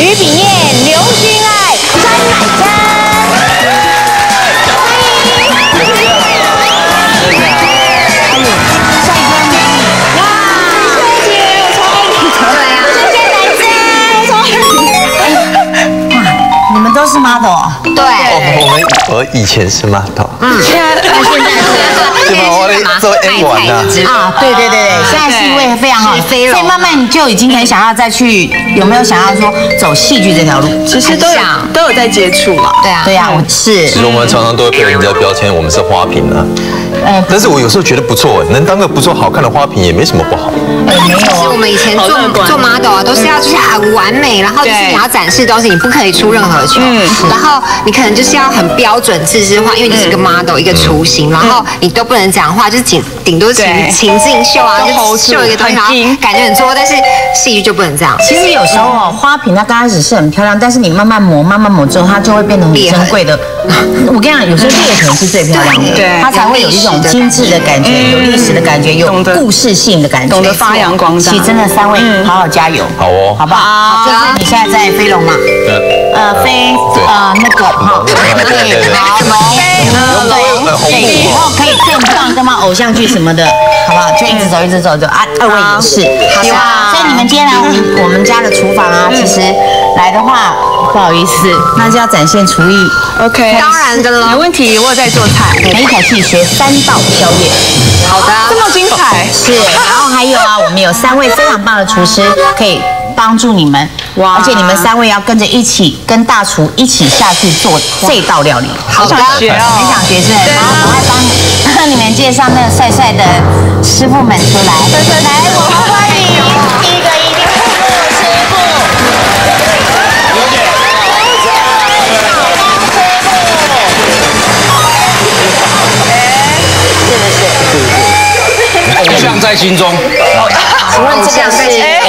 于炳燕、刘君爱、詹乃真。你们都是 model 哦对，我们我以前是 model，现在现在是吗？我在做 N 玩的。啊，对对对对，现在是一位非常好的，飞龙所以慢慢就已经很想要再去，有没有想要说走戏剧这条路？其实都有都有在接触嘛。对啊，对啊，我是其实我们常常都会被人家标签我们是花瓶啊，呃但是我有时候觉得不错，能当个不错好看的花瓶也没什么不好。呃没有其实我哦，们以前做做 model 啊，都是要就是很完美，然后就是你要展示东西，你不可以出任何球，然后你可能就是要很标准自制化，因为你是个 model 一个雏形，然后你都不能讲话，就是顶顶多情情境秀啊，就秀一个东西，然后感觉很做，但是戏剧就不能这样。其实有时候哦，花瓶它刚开始是很漂亮，但是你慢慢磨，慢慢磨之后，它就会变得很珍贵的。我跟你讲，有时候裂痕是最漂亮的，对。它才会有一种精致的感觉，有历史的感觉，有故事性的感觉，懂得发扬光大。其实真的三位好好加油，好哦，好不好？就是你现在在飞龙嘛，呃，飞呃那个哈，对。好龙，龙对，以后可以更棒，更棒偶像剧什么的，好不好？就一直走，一直走，走啊，二位也是，希望。所以你们今天来我们我们家的厨房啊，其实来的话，不好意思，那就要展现厨艺，OK，当然的了没问题，我有在做菜，每一口气学三道宵夜。好的，这么精彩。是，然后还有啊，我们有三位非常棒的厨师可以帮助你们，哇。而且你们三位要跟着一起跟大厨一起下去做这道料理。好的，想学哦。很想学是？然后赶快帮帮 你们介绍那个帅帅的师傅们出来。来，我们欢迎心中，请问这个是？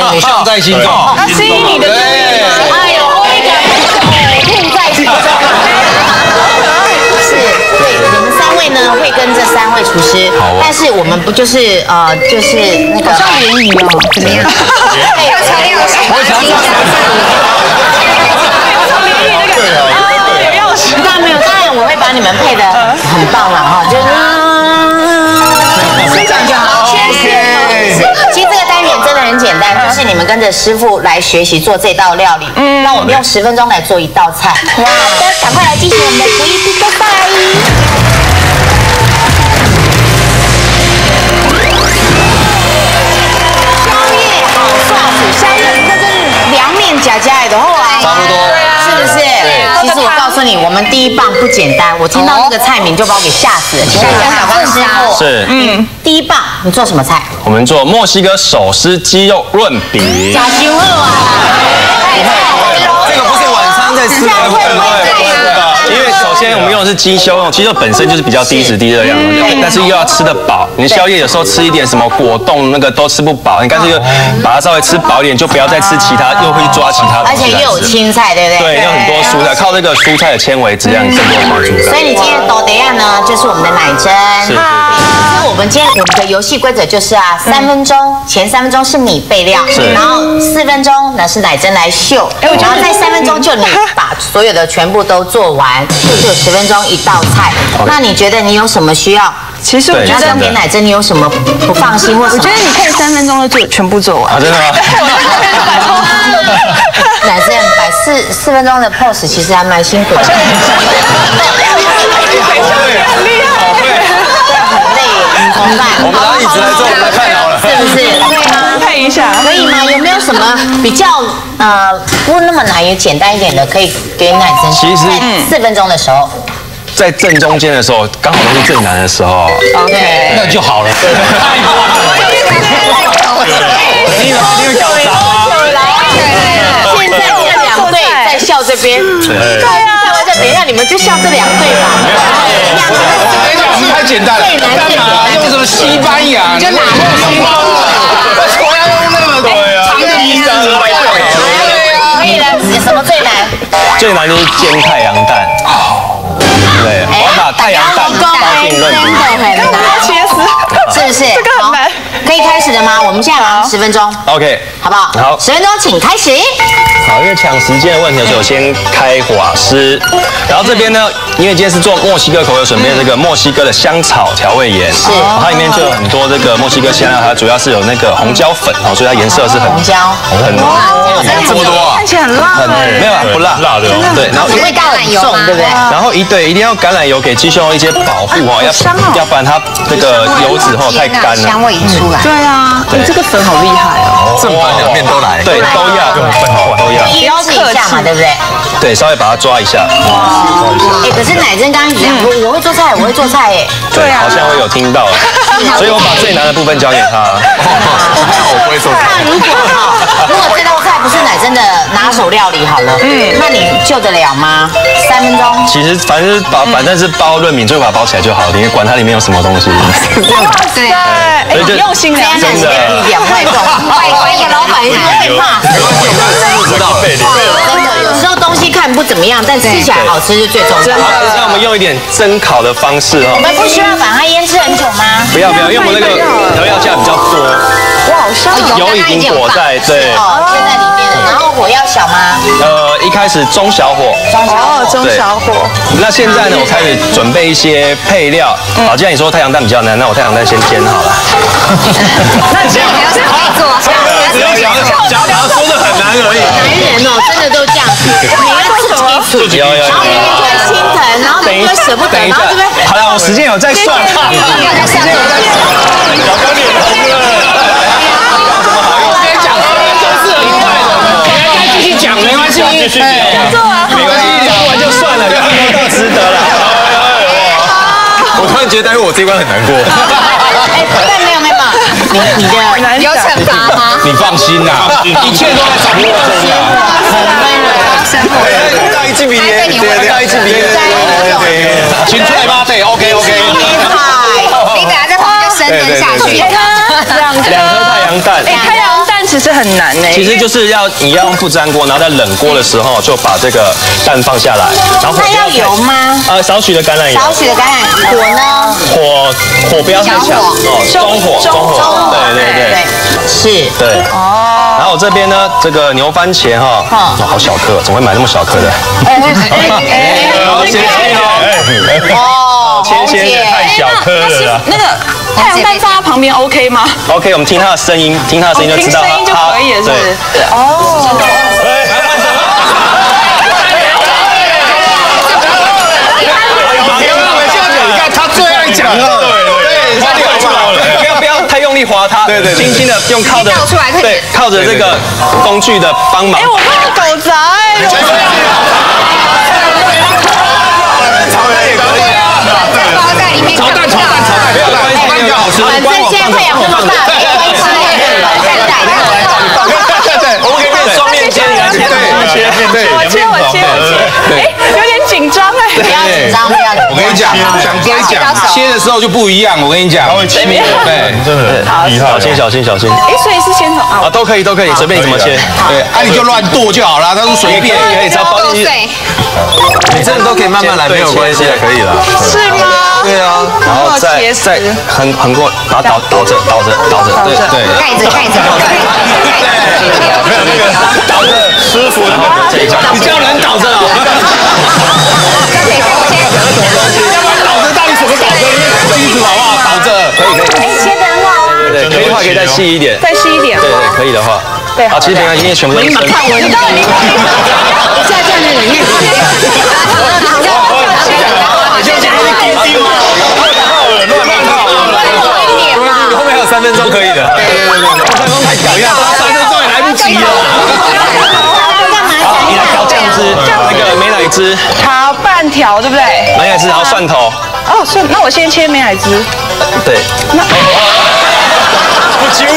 偶像在心中。那吸引你的注意吗？哎呦，那个偶在心中。是，对，你们三位呢会跟这三位厨师，但是我们不就是呃，就是那个像联谊哦，怎么样？有材料我想讲当然没有，当然我会把你们配的很棒了哈，就是是这样就好。谢谢。其实这个单元真的很简单，就是你们跟着师傅来学习做这道料理。嗯，那我们用十分钟来做一道菜。好的，赶快来进行我们的厨艺比赛。诉你，我们第一棒不简单。我听到这个菜名就把我给吓死了。请问小刚师傅，是，嗯，第一棒你做什么菜？我们做墨西哥手撕鸡肉润饼。假修肉啊！这个不是晚餐在吃的，会不会是鸡胸肉，鸡肉本身就是比较低脂低热量的，但是又要吃得饱。你宵夜有时候吃一点什么果冻，那个都吃不饱，你干脆就把它稍微吃饱一点，就不要再吃其他，又会去抓其他东而且又有。青菜，对不对？对，有很多蔬菜，靠这个蔬菜的纤维质量更多帮助所以你今天的抖得样呢，就是我们的奶珍。我们今天我们的游戏规则就是啊，三分钟前三分钟是你备料，是然后四分钟呢是奶珍来秀，然后在三分钟就你把所有的全部都做完，就有十分钟一道菜。那你觉得你有什么需要？其实我觉得给奶珍，你有什么不放心或什么？我觉得你可以三分钟就做全部做完。啊，真的吗？奶珍摆四四分钟的 pose 其实还蛮辛苦的，么办？我们拿椅子来做，我们来看好了。是不是？可以吗？配一下。可以吗？有没有什么比较呃不那么难也简单一点的，可以给男生？其实四分钟的时候，在正中间的时候，刚好都是最难的时候。OK，那就好了。你有你有搞砸吗？现在这两队在笑这边，对啊，等一下你们就笑这两对吧。两个太简单了，最难干嘛用什么西班牙？就哪西包啊？我要用那么对啊长的皮子。可以了，什么最难？最难就是煎太阳蛋。对，我要把太阳蛋包进润饼。真的很难，切丝，是不是？这个很难可以开始了吗？我们现在玩十分钟，OK，好不好？好十分钟，请开始。好，因为抢时间的问题，所以我先开瓦斯。然后这边呢，因为今天是做墨西哥口味，准备这个墨西哥的香草调味盐，是，它里面就有很多这个墨西哥香料，它主要是有那个红椒粉哦，所以它颜色是很红椒很这么多啊看！起来很辣很哎。没有啊不辣辣的哦对，然后味道很重，对不对？然后一对一定要橄榄油给鸡胸肉一些保护哦，要要不然它这个油脂后太干了香了。味一出来。对啊，对你这个粉好厉害哦。正反两面都来。对，都要都要，不要客气嘛，对不对？对，稍微把它抓一下。哎，可是奶珍刚刚讲说我会做菜，我会做菜，哎，对，好像我有听到，所以我把最难的部分交给他。我不会做菜。那如果哈，如果这道菜不是奶珍的拿手料理好了，嗯，那你救得了吗？三分钟，其实反正是包，反正是包润饼，就把它包起来就好了，因为管它里面有什么东西。对，哎，所以就很用心良苦这样子。一点外动，外观一个老板会怕看不怎么样，但吃起来好吃是最重要的。好，那我们用一点蒸烤的方式哦，我们不需要把它腌制很久吗？不要不要，因为我们那个调料架比较多，哇，好香哦。油已经裹在对，哦，就在里面了。然后火要小吗？呃，一开始中小火，哦，中小火。那现在呢，我开始准备一些配料。好，既然你说太阳蛋比较难，那我太阳蛋先煎好了。那这样没有什么可以做。只要想想把它说的很难而已。男人哦，真的都这样，你要自己煮，有有有然后明明就会心疼，然后明明就会舍不得，然后这边，好了，我时间有在算。继续讲没关系，继续讲。没关系，讲完就算了，到值得了。我突然觉得待会我这一关很难过。你你的难有惩罚吗？你放心啦，一切都在掌握中啦。生活。大一敬鼻炎，对，大一敬鼻炎。请出来吧，对，OK OK。你等下再放一个深蹲下去。这样子。两颗太阳蛋。哎，太阳蛋其实很难呢。其实就是要你要用不粘锅，然后在冷锅的时候就把这个蛋放下来，然后火那要油吗？呃，少许的橄榄油，少许的橄榄火呢？火火不要太强哦，中火，中火，对对对是。对。哦。然后我这边呢，这个牛番茄哈，嗯哇，好小颗，怎么会买那么小颗的？哎 好切切哦，哦，切切太小颗了啦。那个太阳蛋放在旁边 OK 吗？OK，我们听他的声音，听他的声音就知道听声音就可以了，是不是？哦。你看他最爱讲了。不要不要太用力划它，对对对轻轻的用靠着倒出来对，靠着这个工具的帮忙哎，。我怕狗杂吃。反正现在太阳这么大，没关系，对，我们可以变双面煎，对对我切，我切，我切。哎，有点紧张哎。不要紧张，不要紧张。我跟你讲，讲归讲，切的时候就不一样。我跟你讲，切面，对，真的很厉害。小心小心小心哎，所以是先从啊啊，都可以都可以，随便你怎么切。对，啊你就乱剁就好了，他说随便。可以，只要包进去。碎，你真的都可以慢慢来，没有关系的，可以了。是吗？对啊，然后再切丝再横横过，把它倒倒着倒着倒着，对对。盖着盖着。对没有那个倒着师傅，然后这一张，你叫人倒着啊？要不然倒着到底怎么倒着？机子好不好？倒着。可以可以，哎，切的很好啊。对，可以的话可以再细一点。再细一点。对对，可以的话。对啊，其实没关系，因为全部都是生。看我，你到底一下站在里面。你就今天是滴滴吗？乱乱套，一点嘛。后面还有三分钟可以的。对对对对，三分钟太屌样，三分钟也来不及了。你来调酱汁，那个美乃滋，好，半条对不对？美乃滋，然后蒜头，哦，蒜，那我先切梅海枝。对。那不揪了。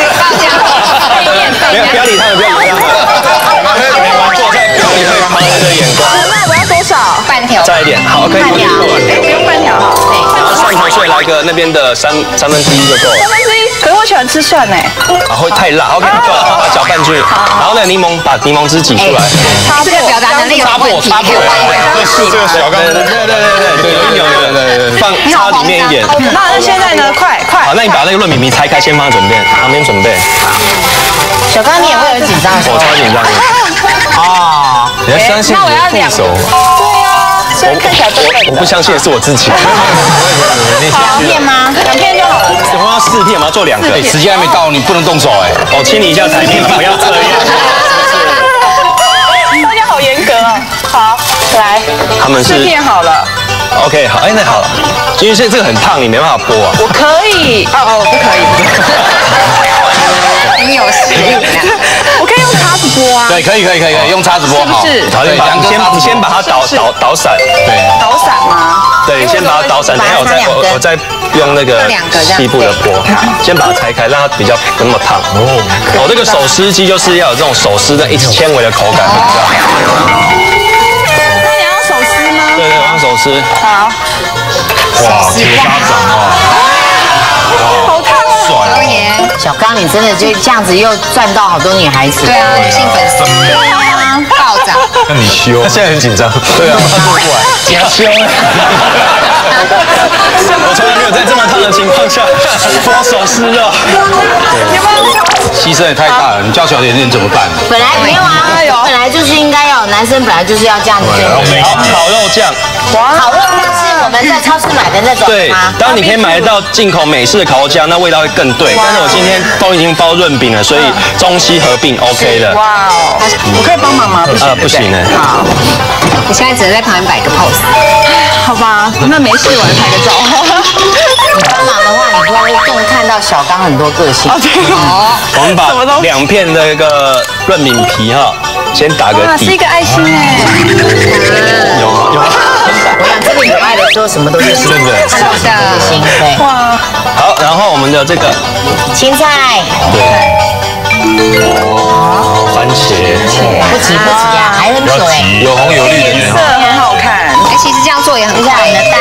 不要不要理他们，不要理他们。坐在表里会旁人的眼光。那我要多少？半条。再一点，好可以。然后蒜头碎来个那边的三三分之一就够了。三分之一，可是我喜欢吃蒜哎。啊，会太辣，OK，够了，把它搅拌均匀。然后呢，柠檬把柠檬汁挤出来。这个表达能力有问题，可以换一个。这个小刚，对对对对对对，有有有有有，放插里面一点。那那现在呢？快快好，那你把那个糯米皮拆开，先放在准备，旁边准备。小刚，你也会很紧张我超紧张的。哦。你要相信你的副手。所以看起来笨笨的。我不相信的是我自己。两片吗？两片就好了。我们要四片，我要做两个。哎，时间还没到，你不能动手哎。我，清理一下台面，不要这样。大家好严格哦。好，来，他们是四片好了。OK，好，哎，那好了，因为现在这个很烫，你没办法剥啊。我可以。哦哦，不可以。可以可以可以可以，用叉子剥好。是不是好，你把你先你先把它倒倒倒散，对，倒散吗？对，你先把它倒散，等一下我再我我再用那个细部的剥，先把它拆开，让它比较不那么烫。哦，哦，这个手撕鸡就是要有这种手撕的一纤维的口感，会比较好。那你要手撕吗？对对，我用手撕。好。哇，铁砂掌啊，你真的就这样子又赚到好多女孩子。对啊，女性粉丝暴涨。那你修他，现在很紧张。对啊，他过来加修。我从来没有在这么烫的情况下 脱手撕肉。牺牲也太大了，你叫小甜甜怎么办？本来没有啊，本来就是应该要，男生本来就是要这样子。好，烤肉酱。烤肉我们在超市买的那种对吗？，当然你可以买得到进口美式的烤肉酱，那味道会更对。但是我今天都已经包润饼了，所以中西合并 OK 的。哇哦，我可以帮忙吗？不行，呃，不行呢。好，你现在只能在旁边摆个 pose。好吧，那没事，我来拍个照。帮忙的话，你就会更看到小刚很多个性。哦，对哦，我们把两片的一个润饼皮哈，先打个底，是一。个爱心哎。什么都是新的，看到什么都是心。对，哇，好，然后我们的这个青菜。对。番茄，不急不急啊，还很久哎。有红有绿的颜色很好看。哎，其实这样做也很接下来我们的蛋，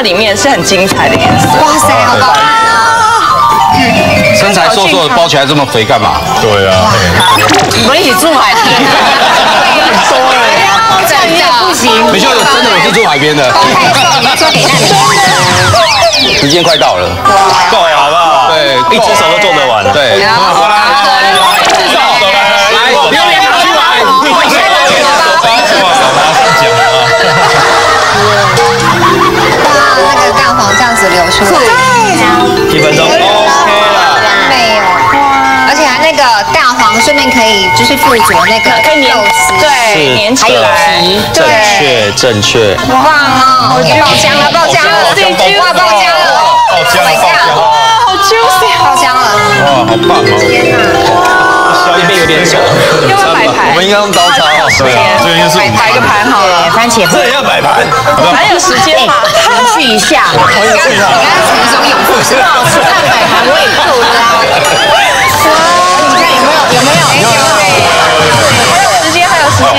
到里面是很精彩的颜色。哇塞，好高身材瘦瘦的包起来这么肥干嘛？对啊，我们一起住海边。这样也不行。没错，真的我是住海边的。太瘦，你说给那里。时间快到了，够了好不好？对一只手都做得完了。对，流出来，一分钟 OK 了。没有。而且还那个蛋黄顺便可以就是附着那个可以粘对，粘起来。正确正确。棒哦！爆浆了，爆浆了，哇，爆浆了，爆浆，爆浆，哇，好 juicy，爆浆了！哇，好棒哦！天哪！一边有点小，要不要摆盘？我们应该用刀叉哦。对啊，这应该是摆摆个盘好了，番茄这也要摆盘。还有时间嘛？情绪一下，你刚刚你刚刚从中永富是吧？吃饭摆盘我也够了啊。你看有没有？有没有？有还有时间，还有时间。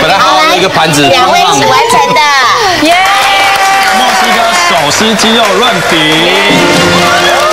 本来好好的一个盘子，两位一起完成的。耶！墨西哥手撕鸡肉润饼。